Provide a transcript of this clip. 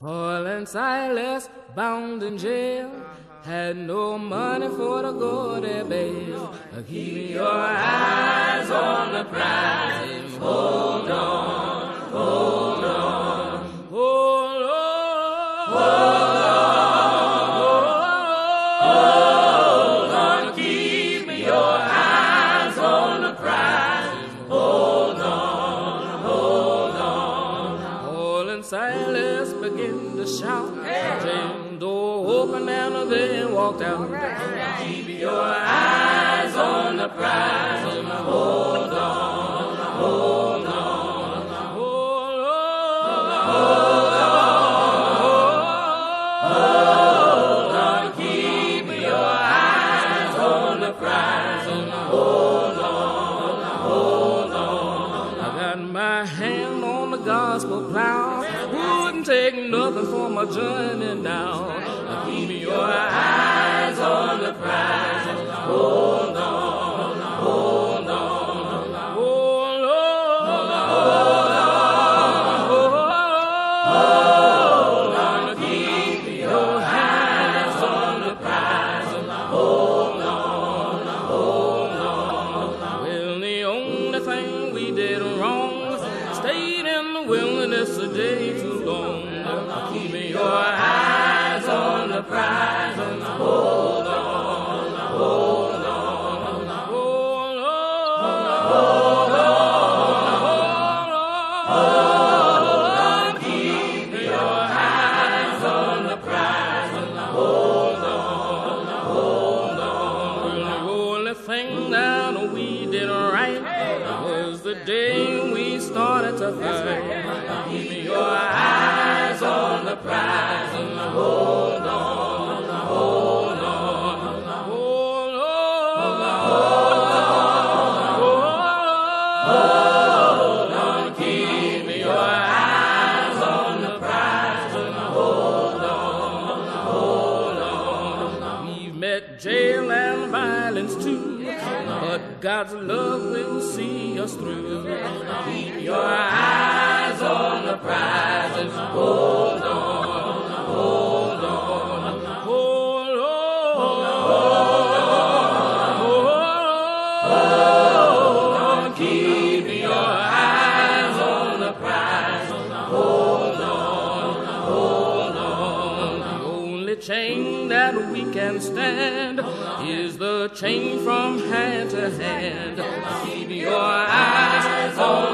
Paul and Silas bound in jail had no money for the go their bail. Keep your eyes on the prize. Hold on, hold on, hold on. Hold on. Hold on. On the shout. Jail door open and they walked out. Keep your eyes on the prize and hold on, hold on, hold on, hold on, hold on. Keep your eyes on the prize and hold on, hold on. I got my hand on the gospel plow. Take nothing for my journey now. Keep your eyes on the prize hold on, hold on, hold on, hold on. Well, the only thing we did wrong stayed in the wilderness a day too long. Keep your eyes on the prize and hold on, hold on, hold on, hold on. Hold on, thing that we did right was the day we started to fight. Jail and violence too, but God's love will see us through. Keep your eyes on the prize and hold we can stand is the chain from hand to hand. Keep your eyes on